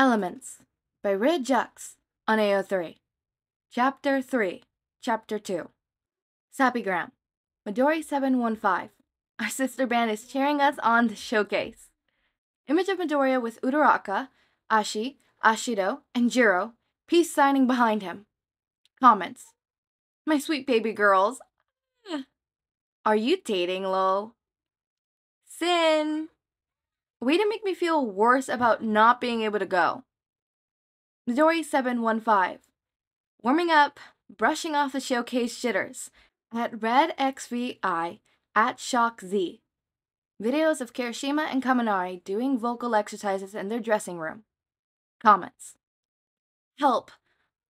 Elements by Rid Jux on AO3. Chapter 3, Chapter 2. Snappygram. Midori 715. Our sister band is cheering us on the showcase. Image of Midoriya with Uraraka, Ashi, Ashido, and Jiro, peace signing behind him. Comments. My sweet baby girls. Are you dating, lol? Sin. Way to make me feel worse about not being able to go. Midori 715. Warming up, brushing off the showcase jitters. At Red XVI at Shock Z. Videos of Kirishima and Kaminari doing vocal exercises in their dressing room. Comments. Help.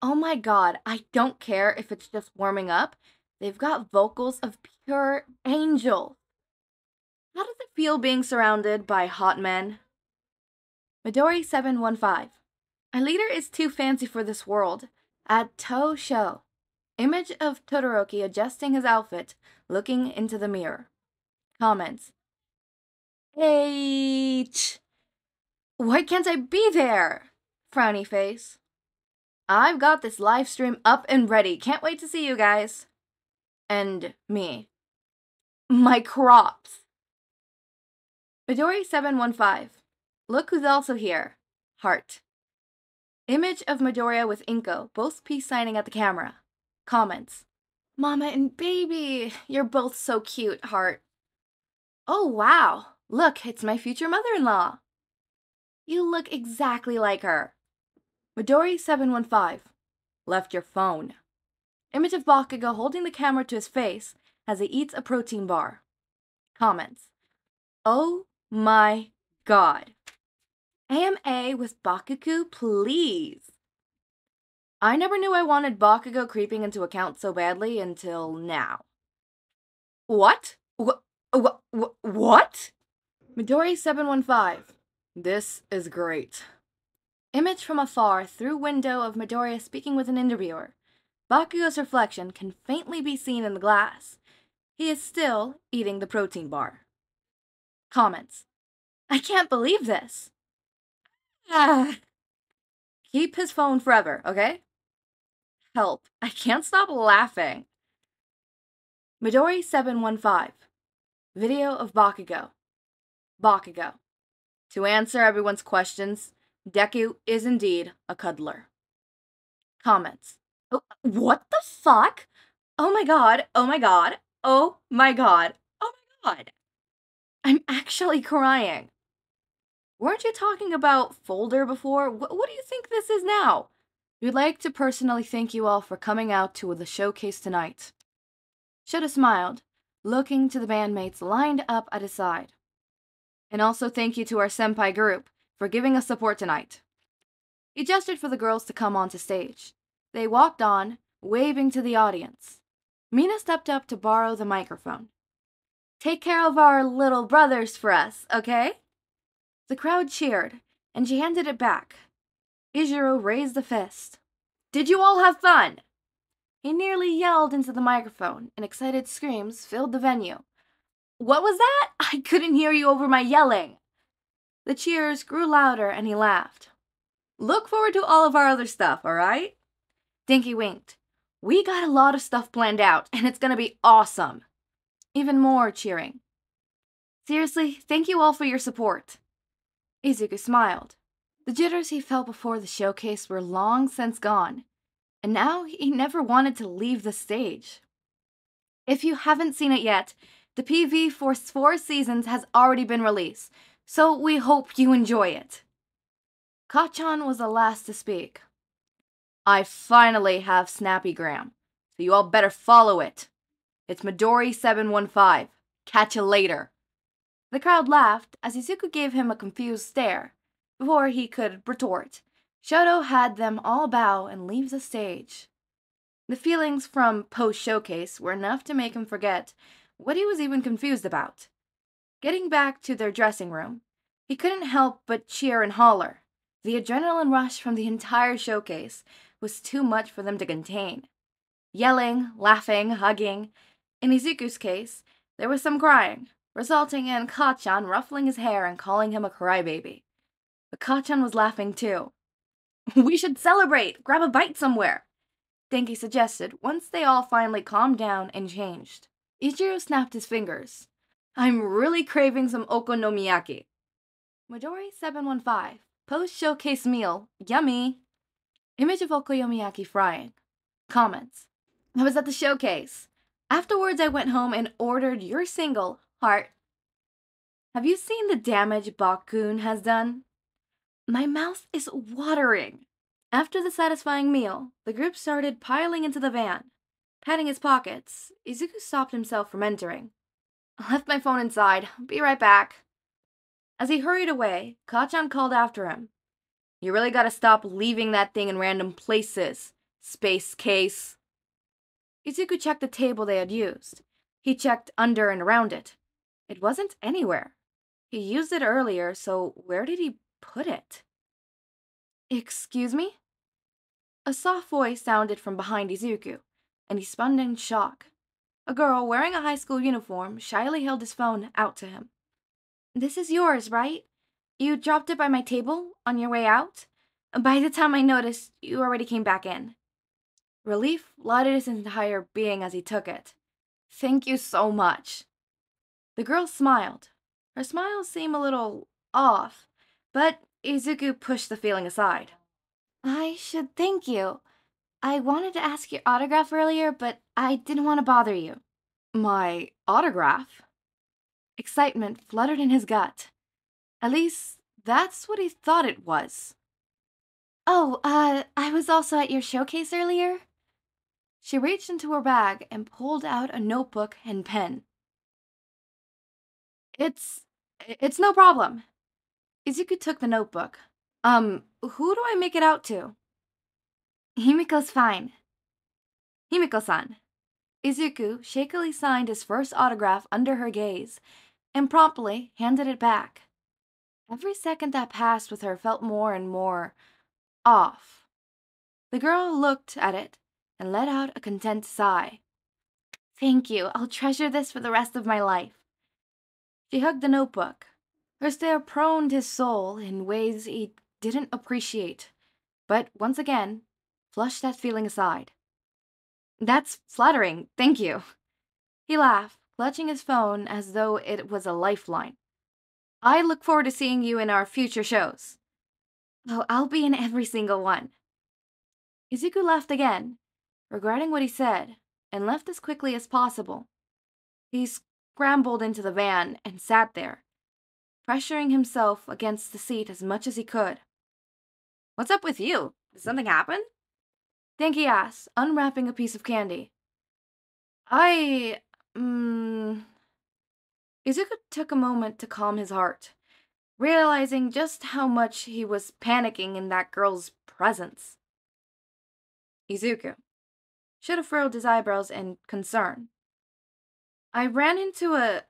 Oh my god, I don't care if it's just warming up. They've got vocals of pure angel. How does it feel being surrounded by hot men? Midori 715. Our leader is too fancy for this world. At Toe Show. Image of Todoroki adjusting his outfit, looking into the mirror. Comments. H. Why can't I be there? Frowny face. I've got this live stream up and ready. Can't wait to see you guys. And me. My crops. Midori 715. Look who's also here. Heart. Image of Midoriya with Inko, both peace signing at the camera. Comments. Mama and baby, you're both so cute, Heart. Oh wow, look, it's my future mother-in-law. You look exactly like her. Midori 715. Left your phone. Image of Bakugo holding the camera to his face as he eats a protein bar. Comments. Oh my god. AMA with Bakugo, please. I never knew I wanted Bakugo creeping into account so badly until now. What? What? What? What? Midori 715. This is great. Image from afar through window of Midoriya speaking with an interviewer. Bakugo's reflection can faintly be seen in the glass. He is still eating the protein bar. Comments. I can't believe this. Ah. Keep his phone forever, okay? Help. I can't stop laughing. Midori 715. Video of Bakugo. Bakugo. To answer everyone's questions, Deku is indeed a cuddler. Comments. Oh, what the fuck? Oh my god, oh my god, oh my god, oh my god. I'm actually crying. Weren't you talking about folder before? Wh- what do you think this is now? We'd like to personally thank you all for coming out to the showcase tonight. Shoto smiled, looking to the bandmates lined up at his side. And also thank you to our senpai group for giving us support tonight. He gestured for the girls to come onto stage. They walked on, waving to the audience. Mina stepped up to borrow the microphone. Take care of our little brothers for us, okay? The crowd cheered, and she handed it back. Eijiro raised a fist. Did you all have fun? He nearly yelled into the microphone, and excited screams filled the venue. What was that? I couldn't hear you over my yelling. The cheers grew louder, and he laughed. Look forward to all of our other stuff, all right? Denki winked. We got a lot of stuff planned out, and it's gonna be awesome. Even more cheering. Seriously, thank you all for your support. Izuku smiled. The jitters he felt before the showcase were long since gone, and now he never wanted to leave the stage. If you haven't seen it yet, the PV for four seasons has already been released, so we hope you enjoy it. Kacchan was the last to speak. I finally have Snappygram, so you all better follow it. It's Midori715. Catch you later. The crowd laughed as Izuku gave him a confused stare. Before he could retort, Shoto had them all bow and leave the stage. The feelings from post showcase were enough to make him forget what he was even confused about. Getting back to their dressing room, he couldn't help but cheer and holler. The adrenaline rush from the entire showcase was too much for them to contain. Yelling, laughing, hugging. In Izuku's case, there was some crying, resulting in Kacchan ruffling his hair and calling him a crybaby. But Kacchan was laughing too. We should celebrate! Grab a bite somewhere! Denki suggested once they all finally calmed down and changed. Eijiro snapped his fingers. I'm really craving some okonomiyaki. Midori715. Post showcase meal. Yummy. Image of okonomiyaki frying. Comments. I was at the showcase. Afterwards, I went home and ordered your single, Heart. Have you seen the damage Bakun has done? My mouth is watering. After the satisfying meal, the group started piling into the van. Patting his pockets, Izuku stopped himself from entering. I left my phone inside. Be right back. As he hurried away, Kacchan called after him. You really gotta stop leaving that thing in random places. Space case. Izuku checked the table they had used. He checked under and around it. It wasn't anywhere. He used it earlier, so where did he put it? Excuse me? A soft voice sounded from behind Izuku, and he spun in shock. A girl wearing a high school uniform shyly held his phone out to him. This is yours, right? You dropped it by my table on your way out? By the time I noticed, you already came back in. Relief lighted his entire being as he took it. Thank you so much. The girl smiled. Her smile seemed a little off, but Izuku pushed the feeling aside. I should thank you. I wanted to ask your autograph earlier, but I didn't want to bother you. My autograph? Excitement fluttered in his gut. At least, that's what he thought it was. Oh, uh, I was also at your showcase earlier. She reached into her bag and pulled out a notebook and pen. It's. it's no problem. Izuku took the notebook. Um, who do I make it out to? Himiko's fine. Himiko san. Izuku shakily signed his first autograph under her gaze and promptly handed it back. Every second that passed with her felt more and more off. The girl looked at it and let out a content sigh. Thank you. I'll treasure this for the rest of my life. She hugged the notebook. Her stare proned his soul in ways he didn't appreciate, but once again, flushed that feeling aside. That's flattering, thank you. He laughed, clutching his phone as though it was a lifeline. I look forward to seeing you in our future shows. Oh, I'll be in every single one. Izuku laughed again, regretting what he said, and left as quickly as possible. He scrambled into the van and sat there, pressuring himself against the seat as much as he could. What's up with you? Did something happen? Denki asked, unwrapping a piece of candy. I. Mm... Izuku took a moment to calm his heart, realizing just how much he was panicking in that girl's presence. Izuku should have furrowed his eyebrows in concern. I ran into a.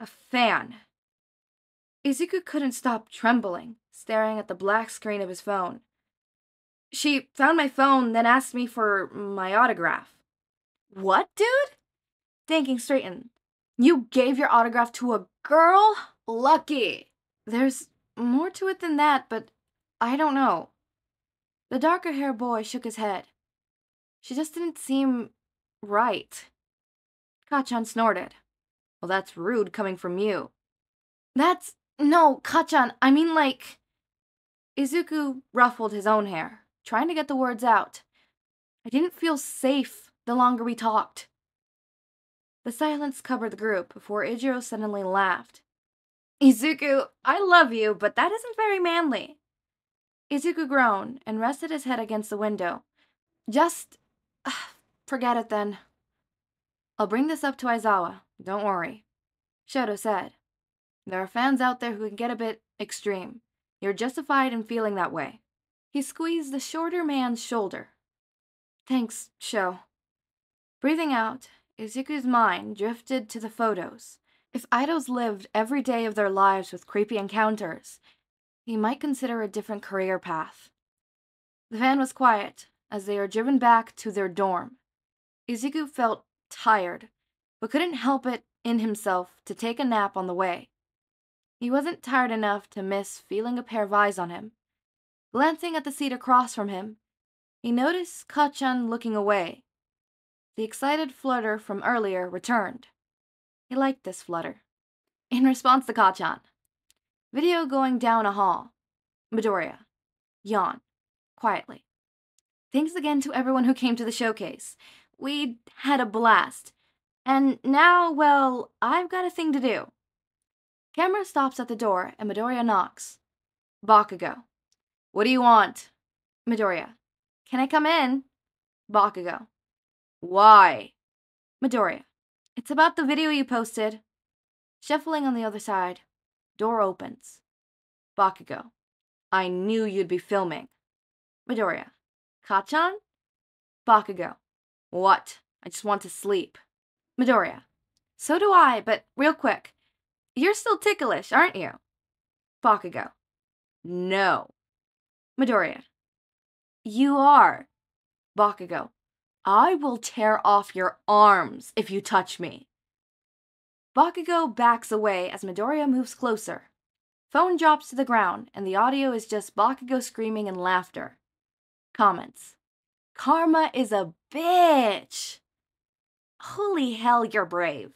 a fan. Izuku couldn't stop trembling, staring at the black screen of his phone. She found my phone, then asked me for my autograph. What, dude? Denki straightened. You gave your autograph to a girl? Lucky. There's more to it than that, but I don't know. The darker haired boy shook his head. She just didn't seem right. Kachan snorted. Well, that's rude coming from you. That's no, Kachan, I mean like. Izuku ruffled his own hair, trying to get the words out. I didn't feel safe the longer we talked. The silence covered the group before Eijiro suddenly laughed. Izuku, I love you, but that isn't very manly. Izuku groaned and rested his head against the window. Just forget it then. I'll bring this up to Aizawa. Don't worry. Shoto said. There are fans out there who can get a bit extreme. You're justified in feeling that way. He squeezed the shorter man's shoulder. Thanks, Sho. Breathing out, Izuku's mind drifted to the photos. If idols lived every day of their lives with creepy encounters, he might consider a different career path. The van was quiet as they are driven back to their dorm. Izuku felt tired, but couldn't help it in himself to take a nap on the way. He wasn't tired enough to miss feeling a pair of eyes on him, Glancing at the seat across from him, he noticed Kachan looking away. The excited flutter from earlier returned. He liked this flutter. In response to Kachan, video going down a hall. Midoriya, yawn, quietly. Thanks again to everyone who came to the showcase. We had a blast. And now, well, I've got a thing to do. Camera stops at the door and Midoriya knocks. Bakugo. What do you want? Midoriya. Can I come in? Bakugo. Why? Midoriya. It's about the video you posted. Shuffling on the other side. Door opens. Bakugo. I knew you'd be filming. Midoriya. Kacchan? Bakugo. What? I just want to sleep. Midoriya. So do I, but real quick. You're still ticklish, aren't you? Bakugo. No. Midoriya. You are. Bakugo. I will tear off your arms if you touch me. Bakugo backs away as Midoriya moves closer. Phone drops to the ground, and the audio is just Bakugo screaming and laughter. Comments. Karma is a bitch! Holy hell, you're brave.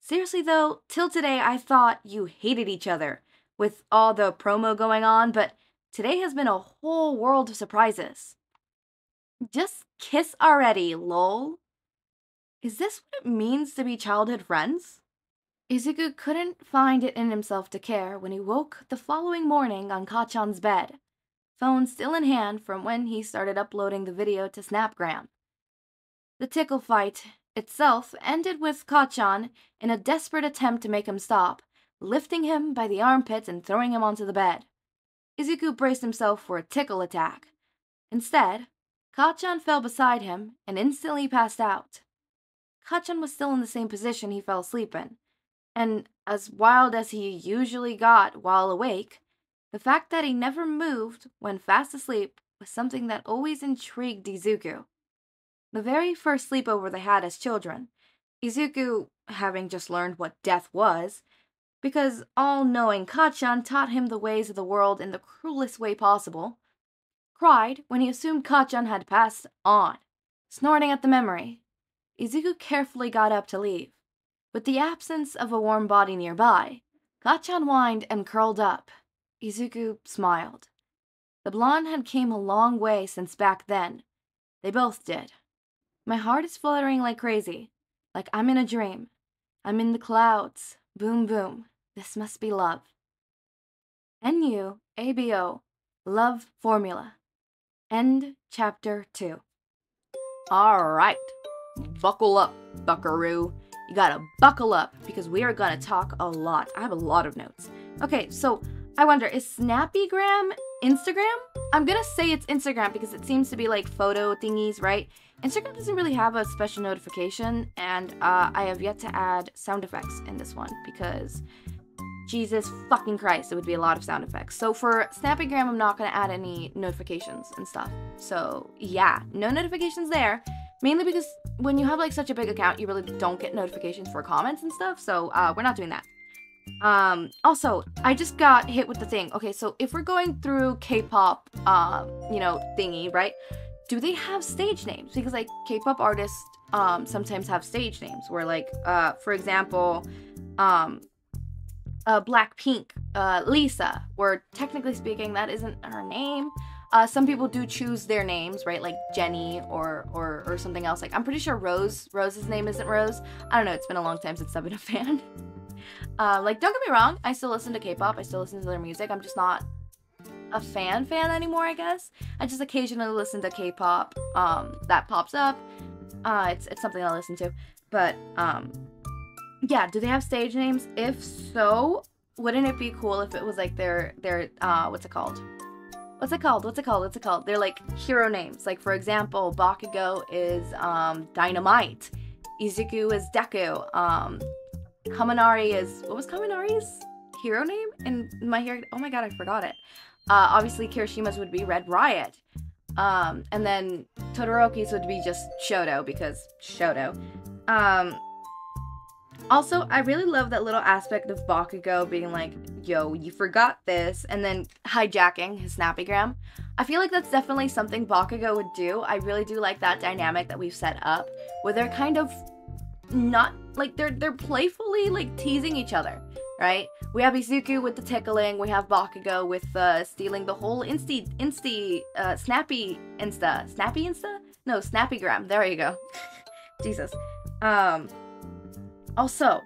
Seriously though, till today I thought you hated each other, with all the promo going on, but today has been a whole world of surprises. Just kiss already, lol. Is this what it means to be childhood friends? Izuku couldn't find it in himself to care when he woke the following morning on Kacchan's bed, phone still in hand from when he started uploading the video to Snapgram. The tickle fight itself ended with Kachan in a desperate attempt to make him stop, lifting him by the armpits and throwing him onto the bed. Izuku braced himself for a tickle attack. Instead, Kachan fell beside him and instantly passed out. Kachan was still in the same position he fell asleep in, and as wild as he usually got while awake, the fact that he never moved when fast asleep was something that always intrigued Izuku. The very first sleepover they had as children, Izuku, having just learned what death was, because all knowing Kachan taught him the ways of the world in the cruelest way possible, cried when he assumed Kachan had passed on. Snorting at the memory, Izuku carefully got up to leave. With the absence of a warm body nearby, Kachan whined and curled up. Izuku smiled. The blonde had came a long way since back then. They both did. My heart is fluttering like crazy, like I'm in a dream. I'm in the clouds. Boom, boom. This must be love. NU ABO Love Formula. End chapter 2. Alright, buckle up, buckaroo. You gotta buckle up because we are gonna talk a lot. I have a lot of notes. Okay, so I wonder, is Snappygram Instagram? I'm gonna say it's Instagram because it seems to be like photo thingies, right? Instagram doesn't really have a special notification, and uh, I have yet to add sound effects in this one because Jesus fucking Christ, it would be a lot of sound effects. So for Snappygram, I'm not gonna add any notifications and stuff. So yeah, no notifications there. Mainly because when you have like such a big account, you really don't get notifications for comments and stuff. So uh, we're not doing that. Um, also, I just got hit with the thing. Okay, so if we're going through K-pop, um, you know, thingy, right? Do they have stage names? Because like K-pop artists um sometimes have stage names where like uh for example, um uh, Blackpink, uh, Lisa, where technically speaking, that isn't her name. Uh, some people do choose their names, right? Like Jennie or, or or something else. Like I'm pretty sure Rose, Rose's name isn't Rose. I don't know. It's been a long time since I've been a fan. uh, like don't get me wrong, I still listen to K-pop. I still listen to their music. I'm just not a fan fan anymore. I guess I just occasionally listen to K-pop. Um, that pops up. Uh, it's it's something I listen to, but um, yeah, do they have stage names? If so, wouldn't it be cool if it was like their their uh what's it called? What's it called? What's it called? What's it called? They're like hero names. Like for example, Bakugo is um Dynamite. Izuku is Deku. Um Kaminari is what was Kaminari's hero name in my hero oh my god, I forgot it. Uh obviously Kirishima's would be Red Riot. Um and then Todoroki's would be just Shoto because Shoto. Um Also, I really love that little aspect of Bakugo being like, yo, you forgot this, and then hijacking his Snappygram. I feel like that's definitely something Bakugo would do. I really do like that dynamic that we've set up, where they're kind of not like they're they're playfully like teasing each other, right? We have Izuku with the tickling, we have Bakugo with uh, stealing the whole insty insty uh, snappy insta snappy insta no snappy gram. There you go. Jesus. Um. Also,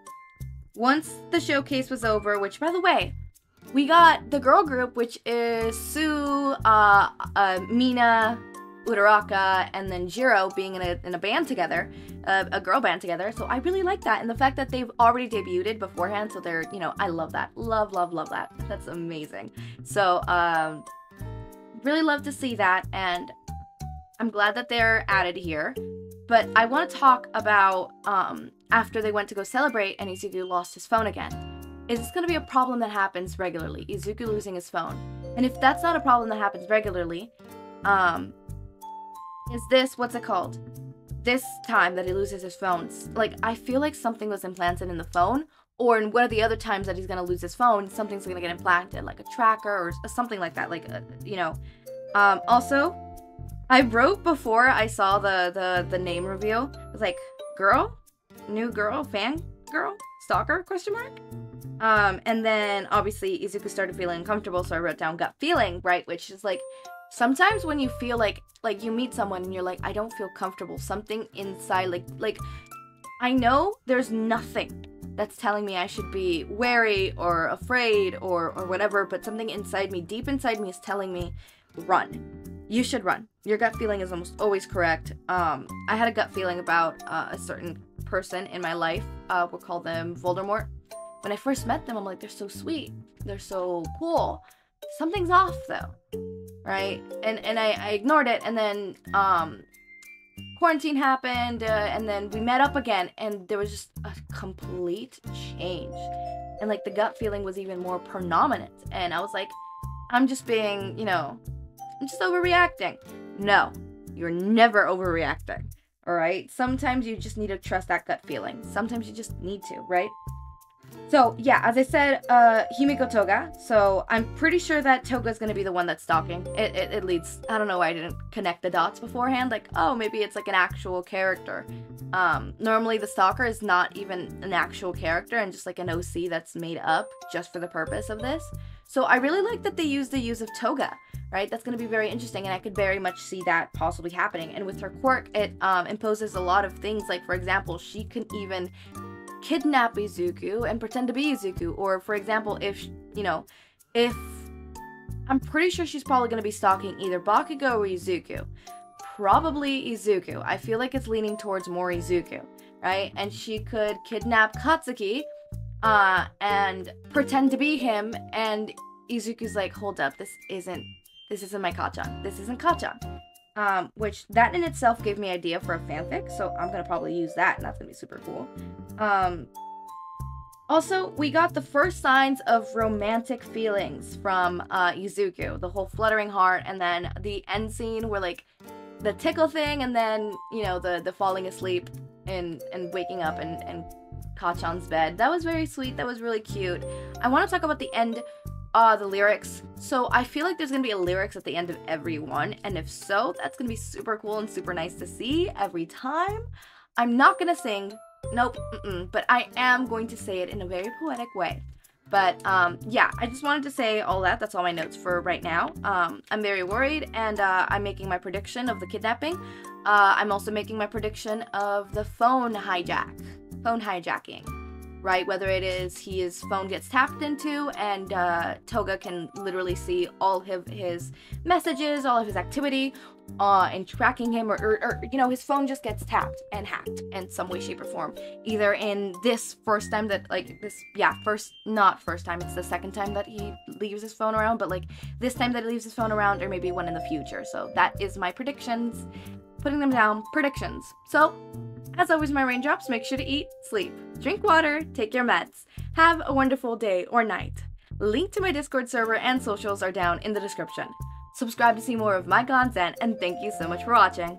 once the showcase was over, which by the way, we got the girl group, which is Sue, uh, uh, Mina, Uraraka, and then Jiro being in a, in a band together, uh, a girl band together. So I really like that. And the fact that they've already debuted beforehand, so they're, you know, I love that. Love, love, love that. That's amazing. So, um, really love to see that. And I'm glad that they're added here. But I want to talk about um, after they went to go celebrate and Izuku lost his phone again. Is this going to be a problem that happens regularly? Izuku losing his phone? And if that's not a problem that happens regularly, um, is this, what's it called? This time that he loses his phone, like, I feel like something was implanted in the phone, or in one of the other times that he's gonna lose his phone, something's gonna get implanted, like a tracker or something like that, like, uh, you know. Um, also, I wrote before I saw the, the, the name reveal, it was like, girl? New girl? Fan girl? Stalker? Question mark? Um, and then obviously Izuku started feeling uncomfortable, so I wrote down gut feeling, right? Which is like sometimes when you feel like like you meet someone and you're like, I don't feel comfortable, something inside like like I know there's nothing that's telling me I should be wary or afraid or or whatever, but something inside me, deep inside me is telling me run. You should run. Your gut feeling is almost always correct. Um, I had a gut feeling about uh, a certain person in my life. Uh, we'll call them Voldemort when I first met them, I'm like, they're so sweet. They're so cool. Something's off though. Right? And and I, I ignored it and then um quarantine happened uh, and then we met up again and there was just a complete change. And like the gut feeling was even more predominant and I was like I'm just being, you know, I'm just overreacting. No. You're never overreacting. All right? Sometimes you just need to trust that gut feeling. Sometimes you just need to, right? So yeah, as I said, uh, Himiko Toga. So I'm pretty sure that Toga is gonna be the one that's stalking. It, it, it leads. I don't know why I didn't connect the dots beforehand. Like, oh, maybe it's like an actual character. Um, normally the stalker is not even an actual character and just like an OC that's made up just for the purpose of this. So I really like that they use the use of Toga, right? That's going to be very interesting, and I could very much see that possibly happening. And with her quirk, it um, imposes a lot of things. Like, for example, she can even kidnap Izuku and pretend to be Izuku. Or, for example, if, you know, if. I'm pretty sure she's probably going to be stalking either Bakugo or Izuku. Probably Izuku. I feel like it's leaning towards more Izuku, right? And she could kidnap Katsuki uh, and pretend to be him, and Izuku's like, hold up, this isn't, this isn't my Kacchan. This isn't Kacchan. Um, which that in itself gave me idea for a fanfic, so I'm gonna probably use that, and that's gonna be super cool. Um, also, we got the first signs of romantic feelings from uh, the whole fluttering heart, and then the end scene where like the tickle thing, and then you know the the falling asleep and and waking up and and Kacchan's bed. That was very sweet. That was really cute. I want to talk about the end uh, the lyrics. So I feel like there's gonna be a lyrics at the end of every one, and if so, that's gonna be super cool and super nice to see every time. I'm not gonna sing, nope, but I am going to say it in a very poetic way. But um, yeah, I just wanted to say all that. That's all my notes for right now. Um, I'm very worried, and uh, I'm making my prediction of the kidnapping. Uh, I'm also making my prediction of the phone hijack, phone hijacking right? Whether it is his phone gets tapped into and uh, Toga can literally see all of his messages, all of his activity, uh, and tracking him, or, or, or, you know, his phone just gets tapped and hacked in some way, shape, or form. Either in this first time that, like, this, yeah, first, not first time, it's the second time that he leaves his phone around, but like this time that he leaves his phone around, or maybe one in the future. So that is my predictions. Putting them down, predictions. So as always, my raindrops, make sure to eat, sleep, drink water, take your meds. Have a wonderful day or night. Link to my Discord server and socials are down in the description. Subscribe to see more of my content, and thank you so much for watching.